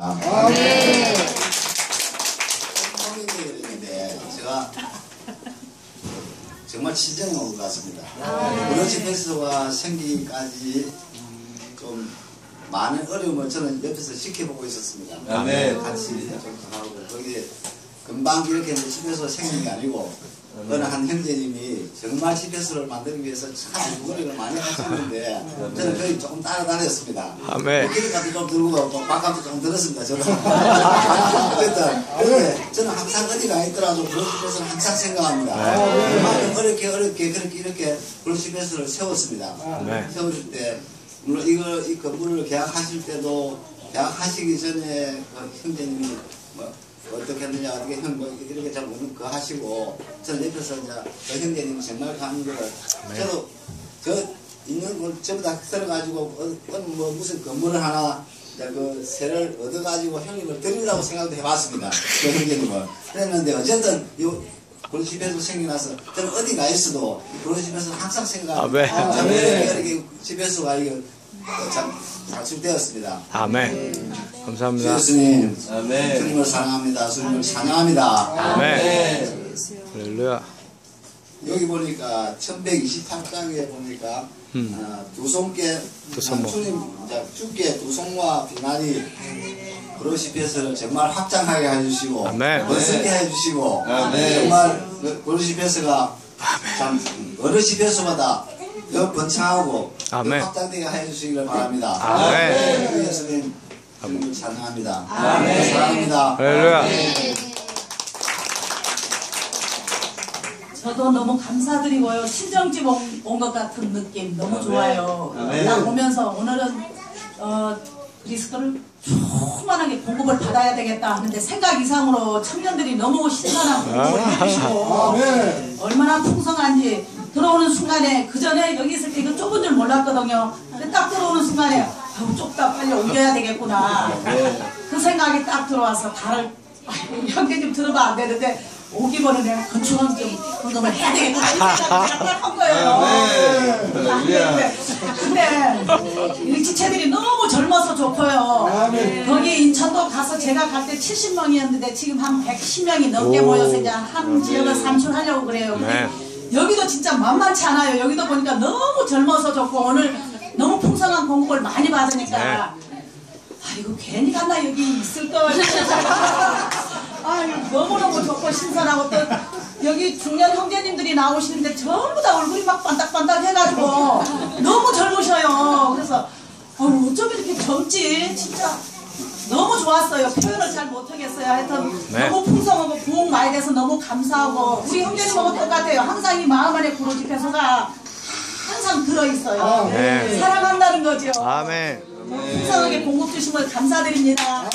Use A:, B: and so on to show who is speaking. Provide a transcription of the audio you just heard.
A: 아, 성인들인데 제가 정말 친정에 온것 같습니다. 브런치 페스가 생기기까지 좀 많은 어려움을 저는 옆에서 지켜보고 있었습니다.
B: 아멘.
A: 같이 좀 하고 거기에 금방 이렇게 집에서 생긴 게 아니고 어느 한 형제님이 정말 집에서를 만들기 위해서 참 노력을 많이 하셨는데 저는 거의 조금 따라다녔습니다.
C: 아멘.
A: 기름값도 좀 들고 또 밥값도 좀 들었습니다. 저는. 어쨌든 근데 저는 항상 어디가 있더라도 브로시베스를 항상 생각합니다. 그만큼 어렵게 어렵게 그렇게 이렇게 브로시베스를 세웠습니다.
C: 네.
A: 세워줄 때 물론 이거 이 건물을 계약하실 때도 계약하시기 전에 그 형제님이 뭐 어떻게 했느냐 어떻게 형뭐 이렇게 잘 모르는 거 하시고 저는 옆에서 이제 그 형제님 정말 가는 거를 저도 저 있는 걸 전부 다 들어가지고 어, 뭐 무슨 건물을 하나 그 세를 얻어가지고 형님을 드리려고 생각도 해봤습니다. 그 형제님을 그랬는데 어쨌든 요 그런 집에서 생겨나서 저는 어디 가 있어도 그런 집에서 항상 생각
C: 아멘.
A: 참 이렇게 이렇게 집에서 가 이거 어, 참 장출되었습니다.
C: 아멘. 감사합니다.
A: 예수님
B: 아멘.
A: 주님을 사랑합니다. 주님을 찬양합니다.
C: 아멘. 할렐루야.
A: 여기 보니까 1128장에 보니까
C: 음.
A: 아, 두 손께
C: 두 손목.
A: 아, 주님 주께 두 손과 비나리 그로시페스를 정말 확장하게 해주시고. 번성게 해주시고
B: 아멘.
A: 정말 그로시페스가 참 어르시페스보다 더 번창하고 더
C: 아멘.
A: 확장되게 해주시기를 바랍니다.
C: 아멘.
A: 주 예수님 주님을 찬양합니다.
B: 아멘.
A: 사랑합니다.
C: 할렐루야.
D: 저도 너무 감사드리고요. 친정집 온 것 같은 느낌 너무 좋아요.
B: 아멘.
D: 나 보면서 오늘은 어, 리스크를 조그만하게 공급을 받아야 되겠다 하는데 생각 이상으로 청년들이 너무 신선한 공급을 해주시고 얼마나 풍성한지 들어오는 순간에 그 전에 여기 있을 때 이거 좁은 줄 몰랐거든요. 근데 딱 들어오는 순간에 아우 좁다 빨리 옮겨야 되겠구나. 그 생각이 딱 들어와서 발을 아이고, 형제님 들으면 안 되는데 오기 전에 내가 건축원 좀 공급을 해야 되겠구나 이 생각이 딱한 거예요. 네. 근데 이 지체들이 너무 젊어서 좋고요. 거기 인천도 가서 제가 갈 때 70명이었는데 지금 한 110명이 넘게
C: 오.
D: 모여서 이제 한 지역을 산출하려고 그래요. 여기도 진짜 만만치 않아요. 여기도 보니까 너무 젊어서 좋고 오늘 너무 풍성한 공급을 많이 받으니까
C: 네.
D: 아이고 괜히 갔나 여기 있을 걸. 아유 너무너무 좋고 신선하고 또 여기 중년 형제님들이 나오시는데 전부 다 얼굴이 막 반딱반딱 해가지고 너무 젊으셔요. 그래서 어, 어쩜 이렇게 젊지 진짜 너무 좋았어요. 표현을 잘 못하겠어요. 하여튼
C: 네.
D: 너무 풍성하고 부흥 많이 돼서 너무 감사하고 우리 형제님하고 똑같아요. 항상 이 마음 안에 구로집에서가 항상 들어있어요.
C: 네.
D: 사랑한다는 거죠.
C: 아멘.
D: 풍성하게 공급 주신 걸 감사드립니다.